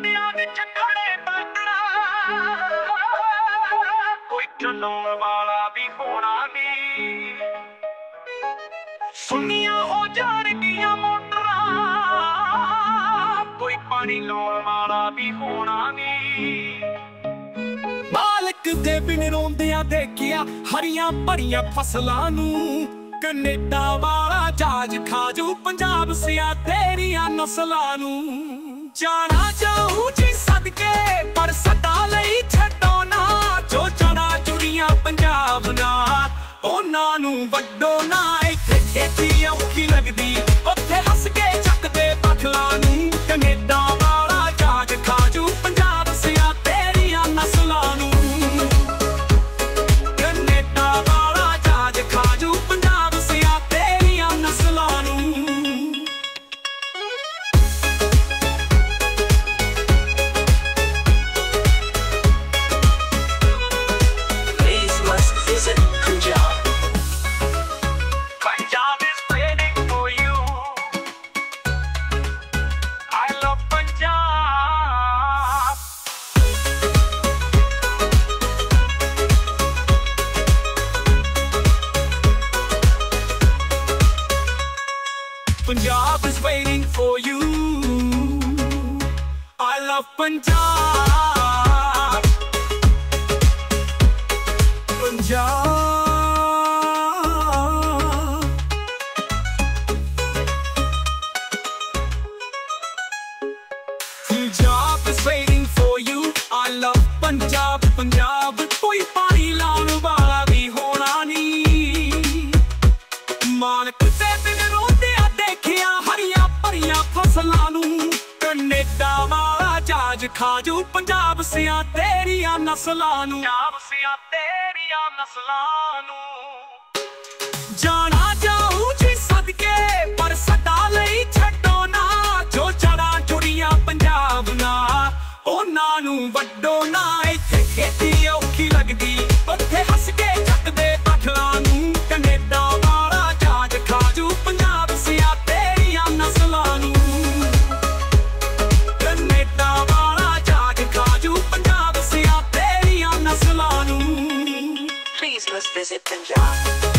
ਮੁੰਡਿਆਂ ਵਿੱਚ ਖੜੇ ਬੈਠਣਾ ਕੋਈ ਚਲਾਉਣ ਵਾਲਾ ਵੀ ਹੋਣਾ ਨਹੀਂ। ਸੁਨੀਆਂ ਹੋ ਜਾਣਗੀਆਂ ਮੋਟਰਾਂ। ਕੋਈ ਪਾਣੀ ਲਾਉਣ ਵਾਲਾ ਵੀ ਹੋਣਾ ਨਹੀਂ। ਮਾਲਕ ਦੇ ਬਿਨ ਰੋਂਦਿਆਂ ਦੇਖਿਆ ਹਰੀਆਂ ਭਰੀਆਂ ਫਸਲਾਂ ਨੂੰ। ਕੈਨੇਡਾ ਵਾਲਾ ਜਾਜ ਖਾਜੂ ਪੰਜਾਬ ਸਿਆ ਤੇਰੀਆਂ ਨਸਲਾਂ ਨੂੰ। ਜਾਣਾ ਚਾਹੂ ਜੀ ਸਦਕੇ, ਪਰ ਸਦਾ ਲਈ ਛੱਡੋ ਨਾ। ਜੋ ਜਣਾ ਜੁੜੀਆਂ ਪੰਜਾਬ ਨਾਲ, ਉਹਨਾਂ ਨੂੰ ਵੱਡੋ ਨਾ। ਇੱਥੇ ਖੇਤੀ ਔਖੀ ਲੱਗਦੀ। Punjab is waiting for you. I love Punjab. Punjab. Khaju Punjab ਸਿਆ ਤੇਰੀਆਂ ਨਸਲਾਂ ਨੂੰ। ਪੰਜਾਬ ਸਿਆ ਤੇਰੀਆਂ ਨਸਲਾਂ ਨੂੰ। ਜਾਣਾ ਜਾਊ ਜੀ ਸਦਕੇ ਪਰ ਸਦਾ ਲਈ ਛੱਡੋ ਨਾ। ਜੋ ਜੜਾਂ ਜੁੜੀਆਂ ਪੰਜਾਬ ਨਾਲ ਉਹਨਾਂ ਨੂੰ ਵੱਡੋ ਨਾ। Must visit Punjab.